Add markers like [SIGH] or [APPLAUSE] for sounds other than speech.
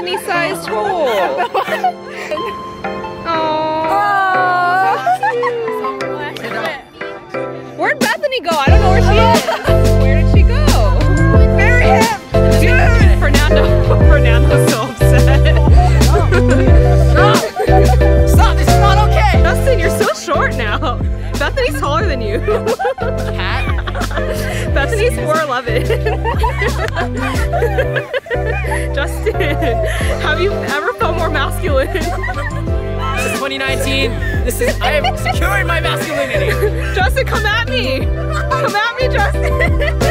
Bethany-sized hole. [LAUGHS] Aww. [LAUGHS] Where'd Bethany go? [LAUGHS] have you ever felt more masculine? This is 2019. This is I am securing my masculinity. [LAUGHS] Justin, come at me. Come at me, Justin. [LAUGHS]